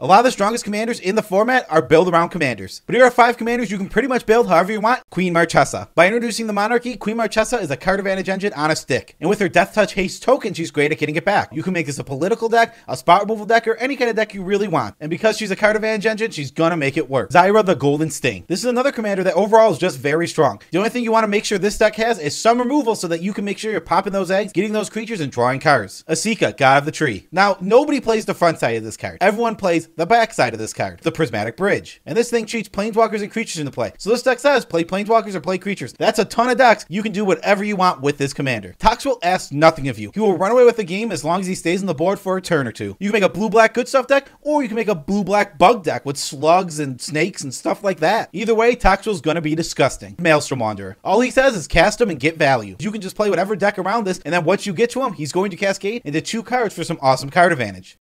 A lot of the strongest commanders in the format are built around commanders. But here are five commanders you can pretty much build however you want. Queen Marchesa. By introducing the monarchy, Queen Marchesa is a card advantage engine on a stick. And with her Death Touch Haste token, she's great at getting it back. You can make this a political deck, a spot removal deck, or any kind of deck you really want. And because she's a card advantage engine, she's gonna make it work. Xira the Golden Sting. This is another commander that overall is just very strong. The only thing you want to make sure this deck has is some removal so that you can make sure you're popping those eggs, getting those creatures, and drawing cards. Esika, God of the Tree. Now, nobody plays the front side of this card. Everyone plays the backside of this card, the Prismatic Bridge. And this thing treats planeswalkers and creatures into play. So this deck says play planeswalkers or play creatures. That's a ton of decks. You can do whatever you want with this commander. Toxrill ask nothing of you. He will run away with the game as long as he stays on the board for a turn or two. You can make a blue-black good stuff deck, or you can make a blue-black bug deck with slugs and snakes and stuff like that. Either way, Toxrill's gonna be disgusting. Maelstrom Wanderer. All he says is cast him and get value. You can just play whatever deck around this, and then once you get to him, he's going to cascade into two cards for some awesome card advantage.